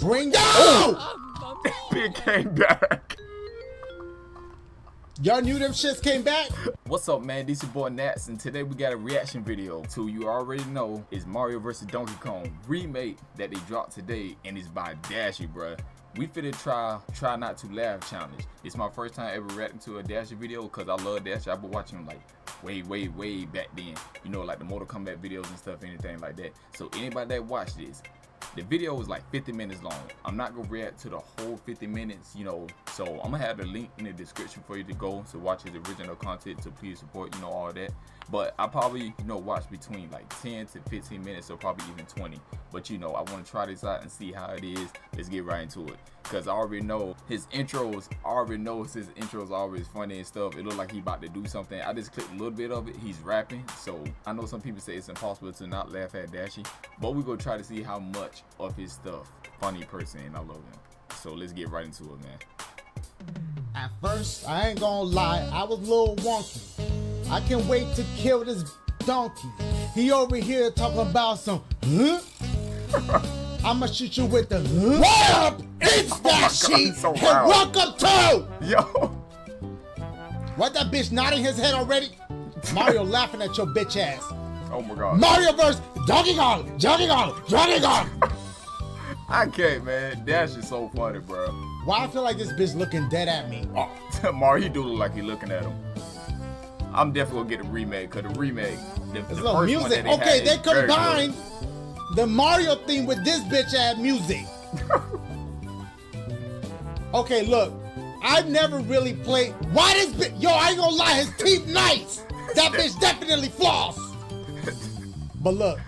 Bring oh! that. It came back. Y'all knew them shits came back? What's up, man? This your boy Naps, and today we got a reaction video to you already know is Mario vs. Donkey Kong remake that they dropped today, and it's by Dashie, bruh. We finna try try not to laugh challenge. It's my first time ever reacting to a Dashie video because I love Dashie. I've been watching him like way, way, way back then. You know, like the Mortal Kombat videos and stuff, anything like that. So anybody that watched this, the video was like 50 minutes long. I'm not gonna react to the whole 50 minutes, you know. So I'm gonna have the link in the description for you to go to watch his original content to please support, you know, all that. But I probably, you know, watch between like 10 to 15 minutes or probably even 20. But you know, I want to try this out and see how it is. Let's get right into it. Cause I already know his intros, I already know his intros always funny and stuff. It looked like he about to do something. I just clicked a little bit of it. He's rapping. So I know some people say it's impossible to not laugh at Dashie. But we gonna try to see how much of his stuff funny person and I love him. So let's get right into it, man. At first, I ain't gonna lie, I was a little wonky. I can't wait to kill this donkey. He over here talking about some, huh? I'ma shoot you with the, huh? What up? It's Oh Dashie, he's so and welcome to. Yo, What that bitch nodding his head already? Mario laughing at your bitch ass. oh my god. Mario versus Donkey Kong, Donkey Kong, Donkey Kong. I can't, man. Dash is so funny, bro. Why I feel like this bitch looking dead at me? Oh, Mario, he do look like he looking at him. I'm definitely gonna get a remake, cause the remake, the, the first no one music. that they okay, they is very good. combined the Mario theme with this bitch ass music. okay, look. I've never really played. Why this bitch? Yo, I ain't gonna lie, his teeth nice. That bitch definitely floss. But look,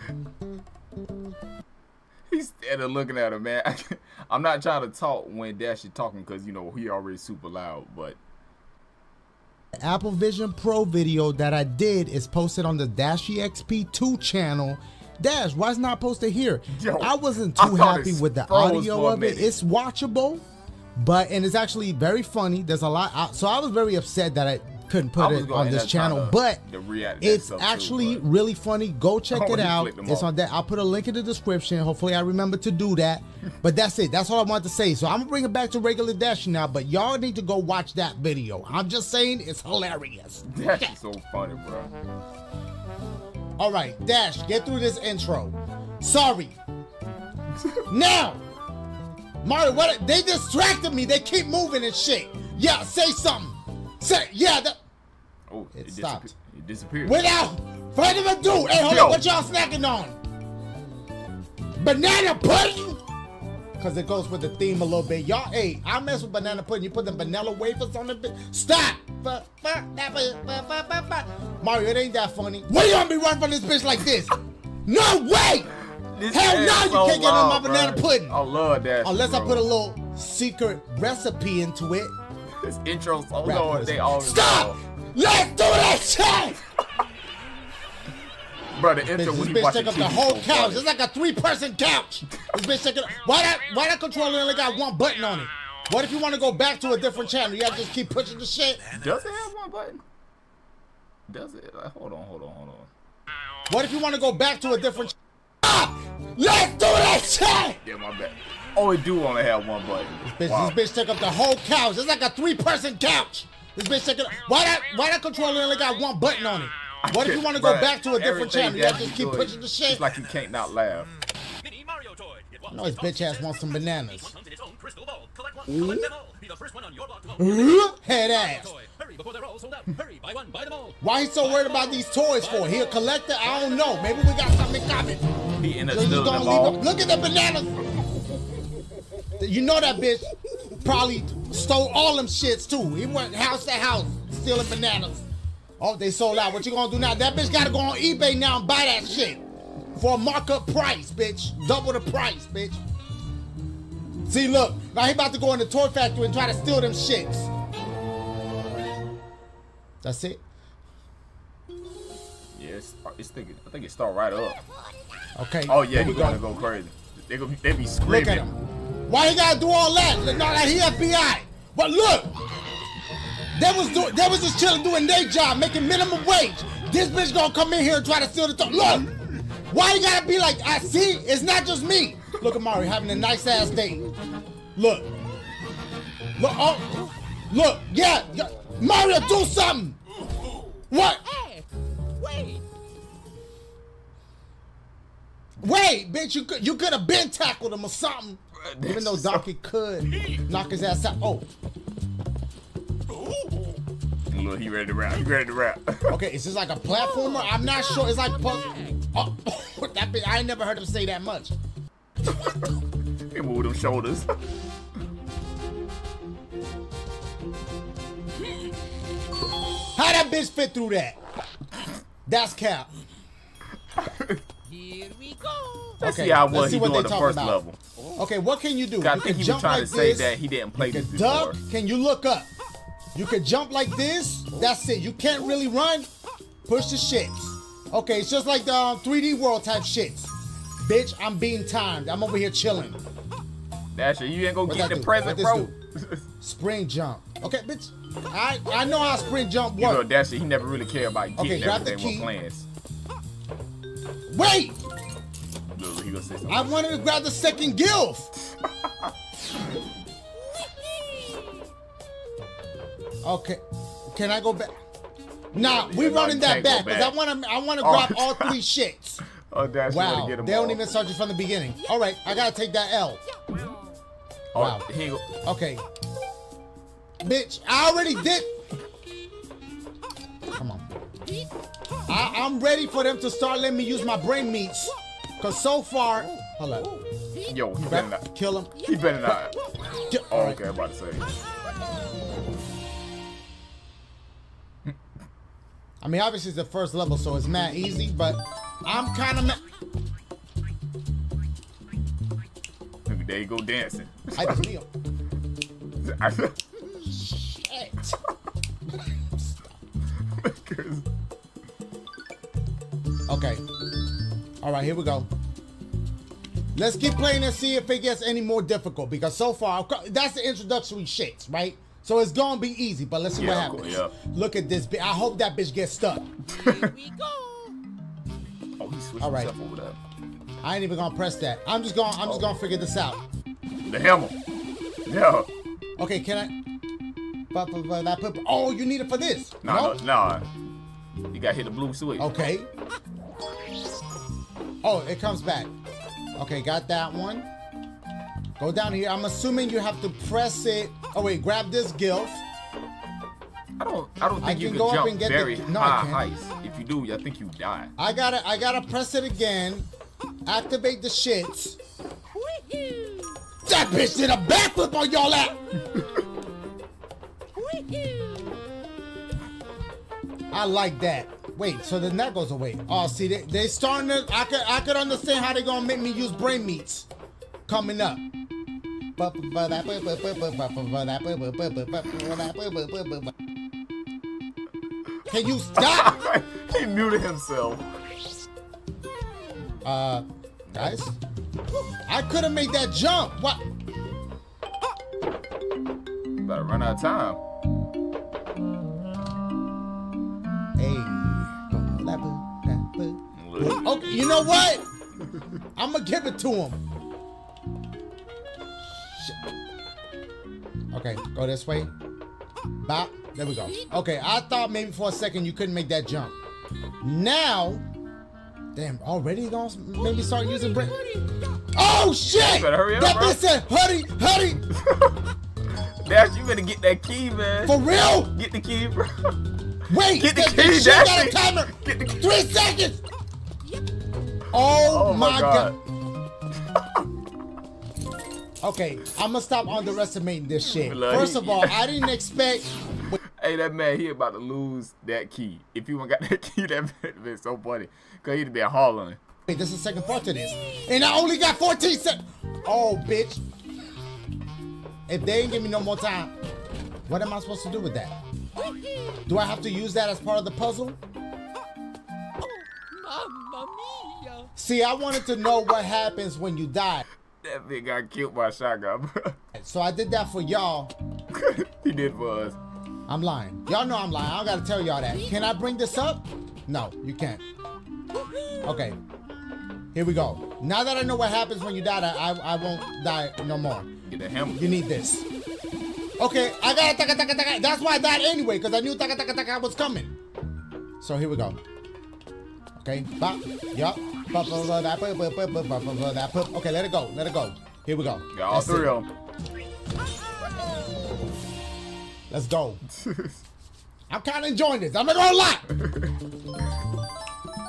He's standing looking at him, man. I'm not trying to talk when Dash is talking, cause you know he already super loud. But Apple Vision Pro video that I did is posted on the Dashie XP2 channel. Dash, why is not posted here? Yo, I wasn't too thought happy with the audio of it. It's watchable, but and it's actually very funny. There's a lot. I, so I was very upset that I couldn't put it on this channel. But to react to that it's stuff too, actually but- really funny. Go check Oh, it out. It's on that. I'll put a link in the description. Hopefully, I remember to do that. But that's it. That's all I want to say. So I'm gonna bring it back to regular dash now. But y'all need to go watch that video. I'm just saying it's hilarious. Dash is so funny, bro. All right, Dash, get through this intro. Sorry. now, Mario, what? They distracted me. They keep moving and shit. Yeah, say something. Say yeah. That, Oh, It it, stopped. disappeared. It disappeared. without further ado, hey, hold Yo. on. What y'all snacking on? Banana pudding. Cause it goes with the theme a little bit. Y'all, hey, I mess with banana pudding. You put the vanilla wafers on the bit. Stop. That Mario, it ain't that funny. What you gonna be running from this bitch like this? No way! This Hell no, you so can't get on my banana bro. pudding. I love Dash. Unless I put a little secret recipe into it. His intro so Rap long. They always Stop! Let's do that shit! Bro, the intro this when you bitch take up the whole so couch. funny. It's like a three-person couch. This bitch taking. Why that? Why that controller only got one button on it? What if you want to go back to a different channel? You have to just keep pushing the shit. Does it have one button? Does it? Like, hold on, hold on, hold on. What if you want to go back to a different? Stop! Let's do that shit. Yeah, my bad. Oh, it do only have one button. Bitch, Wow. This bitch took up the whole couch. It's like a three-person couch. This bitch taking. Why that? Why that controller only got one button on it? What if you want to go back to a different channel? You have to just keep pushing the shit. It's like you can't not laugh. Mini Mario toy. I know his bitch ass wants some bananas. One hunts in its own crystal ball. Collect one, collect them all. Be the first one on your block to own. Head ass. Toy. Hurry before they're all sold out. Hurry, buy one, buy them all. Why he so worried about these toys for? He a collector? I don't know. Maybe we got something in common. He ended So up you just gonna leave all. Look at the bananas. You know that bitch probably stole all them shits too. He went house to house stealing bananas. Oh, they sold out. What you gonna do now? That bitch gotta go on eBay now and buy that shit for a markup price, bitch. Double the price, bitch. See, look, now he about to go in the toy factory and try to steal them shits. That's it. Yeah, it's, uh, it's thinking, I think it start right up. Okay. Oh yeah, here he' gonna go crazy. They gonna they be Look screaming. at him. Why he gotta do all that? Look, Not like he FBI. But look, they was do, they was just chilling doing their job, making minimum wage. This bitch gonna come in here and try to steal the top. Look, why you gotta be like I see? It's not just me. Look at Mario having a nice ass date. Look. Look. Oh. Look. Yeah. yeah. Mario, do something. What? Hey, wait. Wait, bitch. You could you could have been tackled him or something. Even though Donkey could knock his ass out. Oh. Look, he ready to rap. He ready to rap. Okay, is this like a platformer? I'm not sure. It's like oh, that bitch, I ain't never heard him say that much. he moved them shoulders. How that bitch fit through that? That's cap. Here we go. Let's Okay, see how let's well he what on the first about. level. Okay, what can you do? I you think can he was trying like to say this. that he didn't play You this can before. duck. Can you look up? You can jump like this. That's it. You can't really run. Push the shits. Okay, it's just like the um, 3D world type shits. Bitch, I'm being timed. I'm over here chilling. Dasher, you ain't gonna What get the do? present, bro. Spring jump. Okay, bitch. I I know how spring jump works. you know. Dasher, he never really cared about Okay, getting the everything key. with plans. Wait, Look, he gonna say something. I wanted to grab the second gilf. Okay, can I go back? Nah, we running that back because I want to. I want to Oh. grab all three shits. Oh, Dasher Wow, wanna get him they don't all. even start you from the beginning. All right, I gotta take that L. Oh, wow. he Okay, bitch, I already did. Come on, I, I'm ready for them to start letting me use my brain meats. Cause so far, hold up, Yo, he better not. kill him. He better not. Oh, okay, I'm about to say. I mean, obviously it's the first level, so it's mad easy, but I'm kind of. Ma- Look, there you go dancing. I just kneel. Okay. All right, here we go. Let's keep playing and see if it gets any more difficult because so far that's the introductory shits, right? So it's gonna be easy, but let's see Yeah, what of happens. course, Look at this. bi- I hope that bitch gets stuck. Here we go. Oh, he switched All right. over. I ain't even gonna press that. I'm just gonna I'm just oh. gonna figure this out. The hammer. Yeah. Okay, can I? Oh, you need it for this. Nah, no? no, nah. You gotta hit the blue switch. Okay. Oh, it comes back. Okay, got that one. Go down here. I'm assuming you have to press it. Oh wait, grab this gilf. I don't. I don't I think you can can go up jump and get the- very no, I high heights. If you do, I think you die. I gotta, I gotta press it again. Activate the shits. That bitch did a backflip on y'all. Woohoo! I like that. Wait, so then that goes away. Oh, see, they they starting to. I could I could understand how they gonna make me use brain meats coming up. Can you stop? he muted himself. Uh, guys, I could have made that jump. What? Better run out of time. Hey. Okay, you know what? I'm gonna give it to him. Shit. Okay, go this way. Bop. There we go. Okay, I thought maybe for a second you couldn't make that jump. Now, damn, already gonna maybe start using brain. Oh shit! better hurry up, that bro. bitch said, "Hurry, hurry!" Dash, you better get that key, man. For real? Get the key, bro. Wait, Get the that key, bitch shit got a timer. Get the key. Three seconds. Oh, Oh my my god. god. Okay, I'm gonna stop underestimating this shit. Like, First of all, I didn't expect. Hey, that man, he about to lose that key. If you ain't got that key, that man been so funny. Cause he'd been hollering. Wait, this is the second part to this, and I only got 14 seconds. Oh, bitch! If they ain't give me no more time, what am I supposed to do with that? Do I have to use that as part of the puzzle? See, I wanted to know what happens when you die, That man got killed by a shotgun, bro. so I did that for y'all. he did for us. I'm lying. Y'all know I'm lying. I gotta tell y'all that. Can I bring this up? No, you can't. Okay. Here we go. Now that I know what happens when you die, I, I won't die no more. Get the hammer. You need this. Okay, I got taka taka taka. That's why I died anyway, because I knew taka taka taka was coming. So here we go. Okay, bop, yup. Okay, let it go, let it go. Here we go. Got all That's three of them. Let's go. I'm kind of enjoying this. I'm not gonna lie.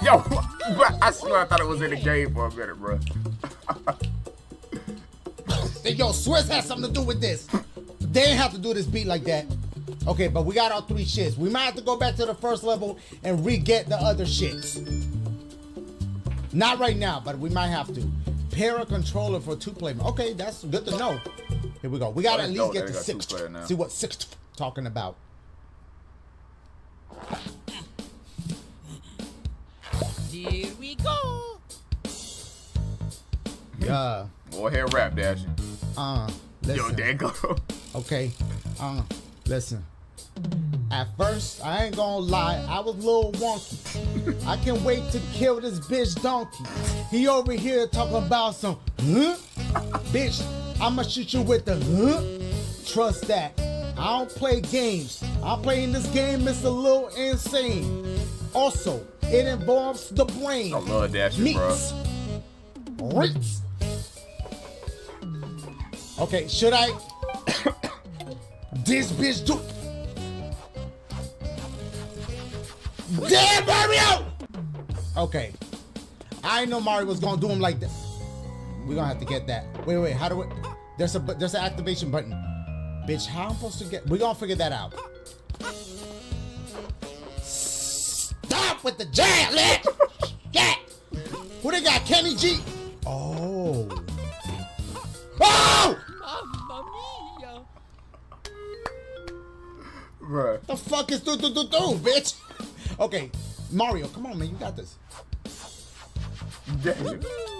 Yo, I swear I thought it was in the game for a minute, bro. Hey, yo, Swiss has something to do with this. They didn't have to do this beat like that. Okay, but we got our three shits. We might have to go back to the first level and re-get the other shits. Not right now, but we might have to. Pair a controller for two player. Okay, that's good to know. Here we go. We gotta Oh, at least dope get that to six. See what six talking about. Here we go. Yeah. Go ahead, rap, Dash. Uh. Yo, Listen. there you go. Okay. Uh, listen. At first, I ain't gonna lie, I was a little wonky. I can't wait to kill this bitch donkey. He over here talking about some, huh? bitch, I'ma shoot you with the, huh? Trust that. I don't play games. I'm playing this game, it's a little insane. Also, it involves the brain. I love Dash, bro. Meats. Rinse. Okay, should I? this bitch do. Damn Mario! Okay. I know Mario was gonna do him like that. We're gonna have to get that. Wait, wait, how do we there's a there's an activation button. Bitch, how I'm supposed to get we're gonna figure that out. Stop with the jab, man! yeah! Who they got? Kenny G? Oh. Oh! Mamma mia. Bro. The fuck is do do do do, bitch? Okay, Mario, come on, man, you got this. Dash.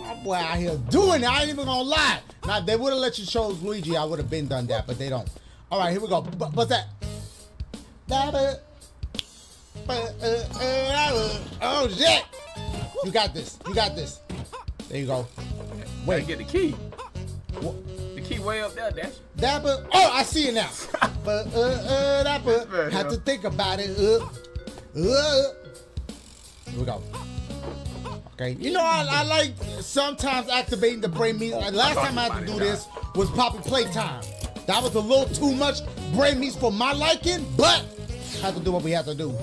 My boy out here doing it. I ain't even gonna lie. Now, they would have let you chose Luigi, I would have been done that, but they don't. All right, here we go. But what's that? Oh shit! You got this. You got this. There you go. Wait, get the key. What? The key way up there, Dash. Dapper. Oh, I see it now. but uh, uh, dapper. Have to think about it. Uh, uh. Here we go. Okay. You know, I, I like sometimes activating the brain. Like, last time I had to do this was Poppy Playtime. That was a little too much brain meats for my liking, but I have to do what we have to do.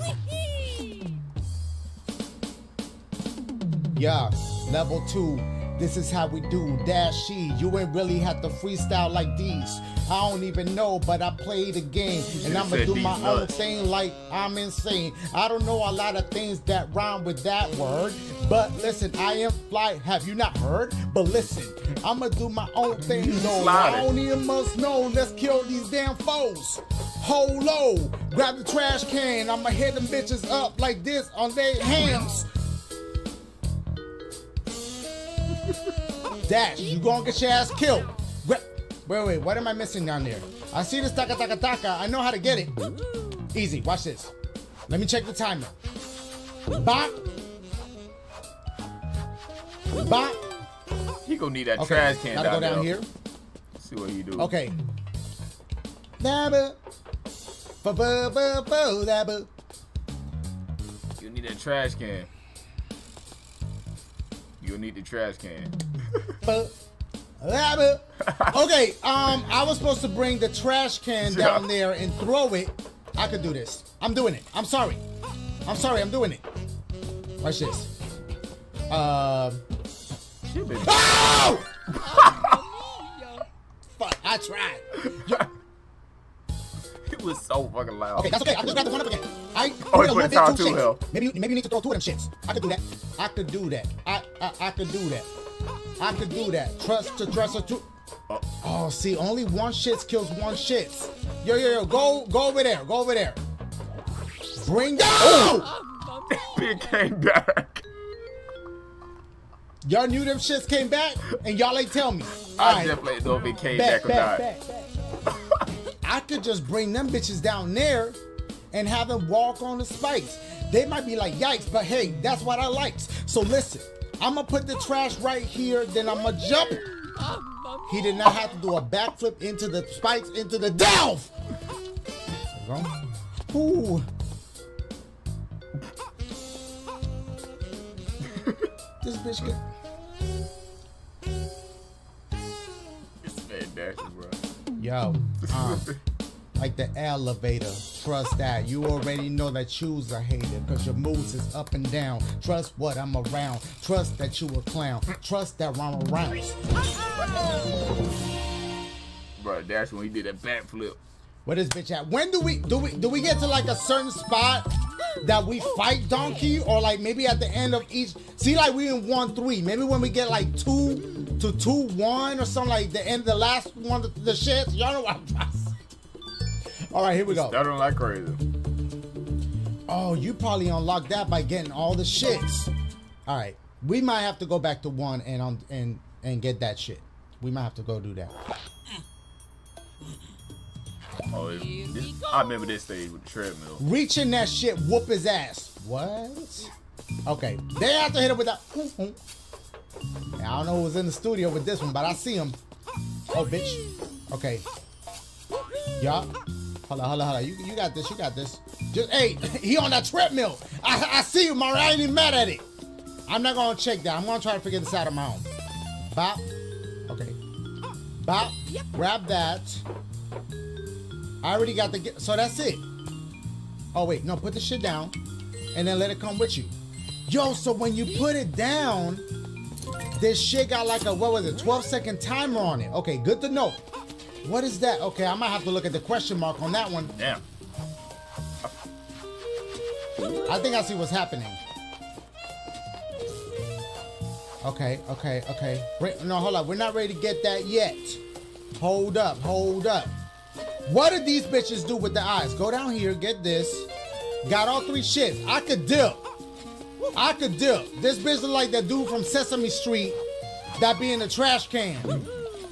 Yeah, level two. This is how we do. Dashie, you ain't really have to freestyle like these. I don't even know, but I play the game. And I'ma do my own thing like I'm insane. I don't know a lot of things that rhyme with that word. But listen, I am fly. Have you not heard? But listen, I'ma do my own thing. No, I don't even must know. Let's kill these damn foes. Hold low, grab the trash can. I'ma hit them bitches up like this on their hands. Dash, you gonna get your ass killed. Wait, wait, what am I missing down there? I see this taka taka taka. I know how to get it. Easy, watch this. Let me check the timer. Bop. Bop. He gonna need that Okay, trash can gotta down, go down here. See what he do. Okay. You need that trash can. You'll need the trash can. Okay, um, I was supposed to bring the trash can down there and throw it. I could do this. I'm doing it. I'm sorry. I'm sorry. I'm doing it. Watch this. Um. Oh! Fuck! I tried. It was so fucking loud. Okay, that's okay. I just grabbed the one up again. I Oh, need you a put little it bit too too. Hell. Maybe you, maybe you need to throw two of them shits. I could do that. I could do that. I I, I could do that. I could do that. Trust to trust to. Tr- Oh. oh, see, only one shits kills one shits. Yo, yo, yo, go, go over there. Go over there. Bring. Mamma mia. Big came back. Y'all knew them shits came back, and y'all ain't tell me. I Alright. definitely know if it came back, back, or back, not. back, back. I could just bring them bitches down there and have them walk on the spikes. They might be like, yikes, but hey, that's what I likes. So listen, I'm gonna put the trash right here. Then I'm gonna jump. He did not have to do a backflip into the spikes into the delve. There you go. Ooh. this bitch could. This man dashing, bro. Yo, um, like the elevator. Trust that. You already know that you's a hater. Cause your moves is up and down. Trust what I'm around. Trust that you a clown. Trust that I'm around. Bro, that's when he did that backflip. Where this bitch at? When do we do we do we get to like a certain spot that we fight Donkey or like maybe at the end of each see like we in one three. Maybe when we get like two to two one or something like the end the last one of the shit. Y'all know what I'm trying. All right, here we go. Stuttering like crazy. Oh, you probably unlocked that by getting all the shits. All right, we might have to go back to one and um and and get that shit. We might have to go do that. Oh, it, this, I remember this stage with the treadmill. Reaching that shit, whoop his ass. What? Okay, they have to hit him with that. I don't know who was in the studio with this one, but I see him. Oh, bitch. Okay. Yeah. Hold on, hold on, hold on. You, you got this, you got this. Just, hey, he on that treadmill. I, I see you, Mario. I ain't even mad at it. I'm not gonna check that. I'm gonna try to figure this out on my own. Bop. Okay. Bop. Grab that. I already got the, so that's it. Oh wait, no, put the shit down and then let it come with you. Yo, so when you put it down, this shit got like a what was it, 12 second timer on it. Okay, good to know. What is that? Okay, I might have to look at the question mark on that one. Damn. I think I see what's happening. Okay, okay, okay. Wait, no, hold up. We're not ready to get that yet. Hold up, hold up. What did these bitches do with the eyes? Go down here, get this. Got all three shits. I could dip. I could dip. This bitch look like that dude from Sesame Street that be in the trash can.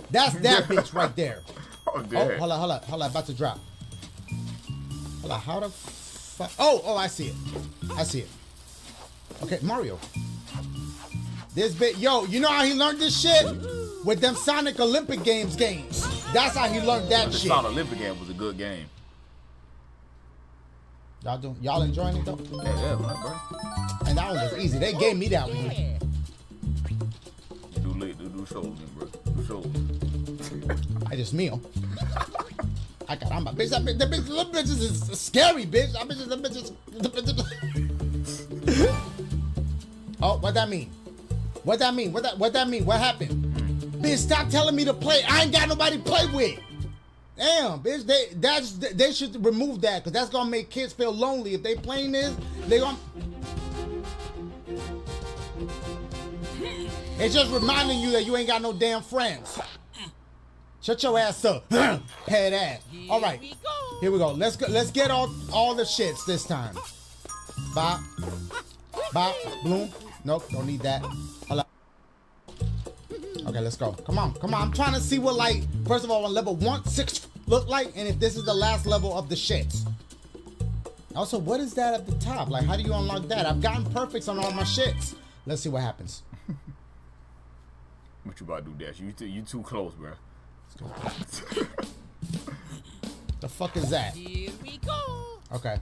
That's that bitch right there. Oh, Oh, hold on, hold on, hold on, about to drop. Hold on, how the fuck? Oh, oh, I see it. I see it. Okay, Mario. This bit, yo, you know how he learned this shit? With them Sonic Olympic Games games. That's how he learned that The shit. Sonic Olympic game was a good game. Y'all doing, y'all enjoying it though? Yeah, yeah, man, bro. And that one was easy. They gave me that one. Yeah. Do lit, do do shows, bro. Do shows. I just meal. I got on my bitch. That bitch, bitch, little bitches is scary, bitch. That bitch, that bitch is. bitch oh, what that mean? What that mean? What that what that mean? What happened? Bitch, stop telling me to play. I ain't got nobody to play with. Damn, bitch. They that's they should remove that because that's gonna make kids feel lonely. If they playing this, they gonna. It's just reminding you that you ain't got no damn friends. Shut your ass up, head ass. All right, Here we go. here we go. Let's go. Let's get all all the shits this time. Bop, bop, bloom. Nope, don't need that. Hold up. Okay, let's go. Come on, come on. I'm trying to see what like first of all on level one six look like, and if this is the last level of the shits. Also, what is that at the top? Like, how do you unlock that? I've gotten perfects on all my shits. Let's see what happens. What you about to do, Dash? You too, you too close, bro. The fuck is that? Here we go. Okay.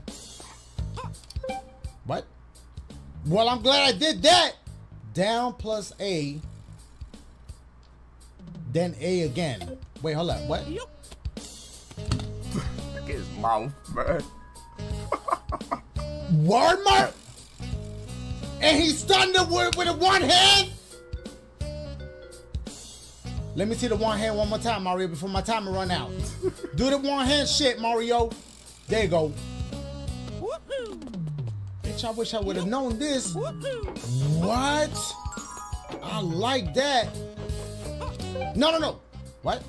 What? Well, I'm glad I did that. Down plus A. Then A again. Wait, hold up. What? Look at his mouth, bro. Walmart? And he stunned it with, with a one hand? Let me see the one hand one more time, Mario, before my timer run out. Do the one hand shit, Mario. There you go. Bitch, I wish I would have known this. What? I like that. No, no, no. What?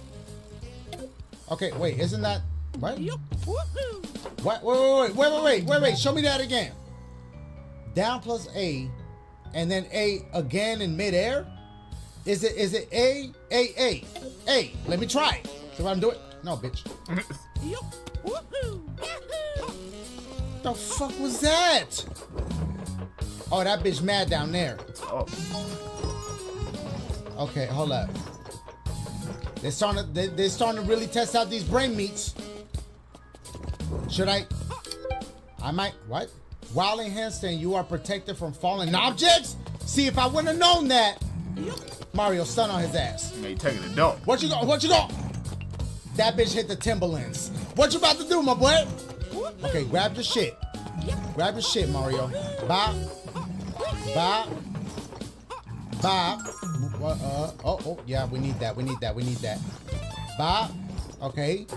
Okay, wait, isn't that what? What? Wait, wait, wait, wait, wait, wait, wait, wait. Show me that again. Down plus A, and then A again in midair. Is it? Is it A A A A? Let me try. it. See if I can do it. No, bitch. The fuck was that? Oh, that bitch mad down there. Oh, Okay, hold up. They're starting to, they, they're starting to really test out these brain meats. Should I? I might, what? While in handstand, you are protected from falling objects? See, if I wouldn't have known that, Mario stun on his ass. man, you taking a dump. What you go? What you go? That bitch hit the Timberlands. What you about to do, my boy? Okay, grab your shit. Grab your shit, Mario. Bop. Bop. Bop. Uh, oh, oh, yeah, we need that. We need that. We need that. Bop. Okay.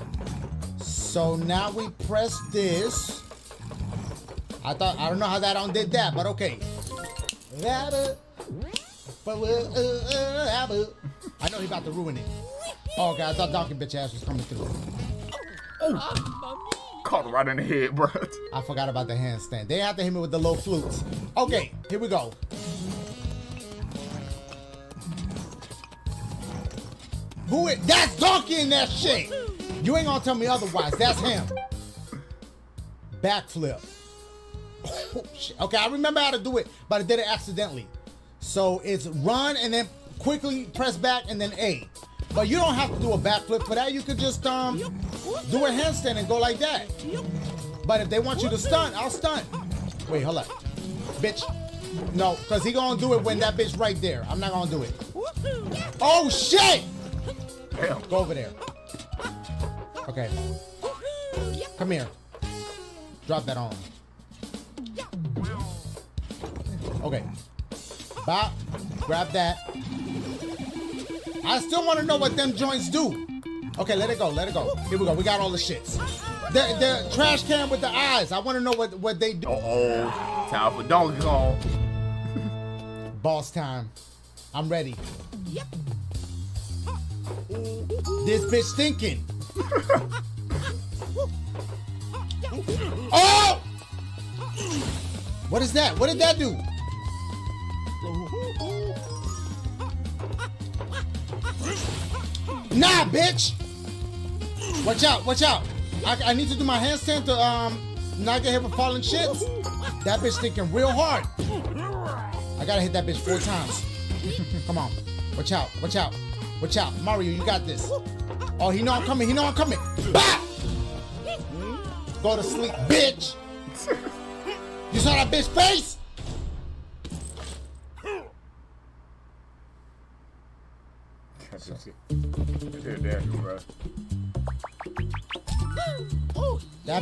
So now we press this. I thought, I don't know how that on did that, but okay. I know he about to ruin it. Oh, okay, I thought Donkey bitch ass was coming through. Mamma Caught him right in the head, bro. I forgot about the handstand. They have to hit me with the low flutes. Okay, here we go. Who is that's Donkey in that shit? You ain't gonna tell me otherwise. That's him. Backflip. Oh, shit. Okay, I remember how to do it, but I did it accidentally. So it's run and then quickly press back and then A. But you don't have to do a backflip for that. You could just um do a handstand and go like that. But if they want you to stunt, I'll stunt. Wait, hold up. Bitch. No, because he gonna do it when that bitch right there. I'm not gonna do it. Oh shit! Damn. Go over there. Okay, come here. Drop that on. Okay. Bop. Grab that. I still want to know what them joints do. Okay, let it go. Let it go. Here we go. We got all the shits. The, the trash can with the eyes. I want to know what, what they do. Uh oh. Time for Donkey Kong. Boss time. I'm ready. Yep. This bitch thinking. oh! What is that? What did that do? Nah, bitch! Watch out, watch out. I, I need to do my handstand to um not get hit with falling shits. That bitch thinking real hard. I gotta hit that bitch four times. Come on. Watch out, watch out, watch out. Mario, you got this. Oh, he know I'm coming, he know I'm coming. Bah! Go to sleep, bitch! You saw that bitch face?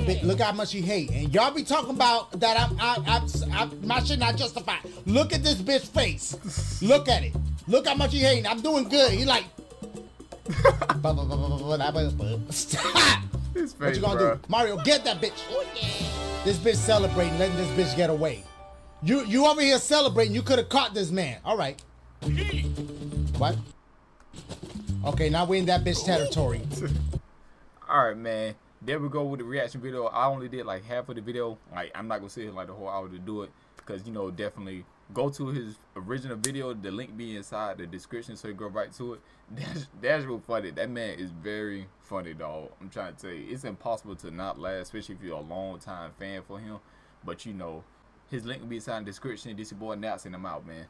Bitch, look how much he hate. And y'all be talking about that I'm, I, I, I, my shit not justified. Look at this bitch face. Look at it. Look how much he hating. I'm doing good. He like. Stop. His What you gonna bro. do? Mario, get that bitch. Oh yeah! This bitch celebrating, letting this bitch get away. You you over here celebrating, you could have caught this man. All right. What? Okay, now we're in that bitch territory. All right, man. There we go with the reaction video. I only did like half of the video. Like, I'm not gonna sit here like the whole hour to do it because you know definitely go to his original video. The link be inside the description, so you go right to it. That's that's real funny. That man is very funny, dog. I'm trying to tell you, it's impossible to not laugh, especially if you're a long time fan for him. But you know, his link will be inside the description. This your boy Naps, and I'm out, man.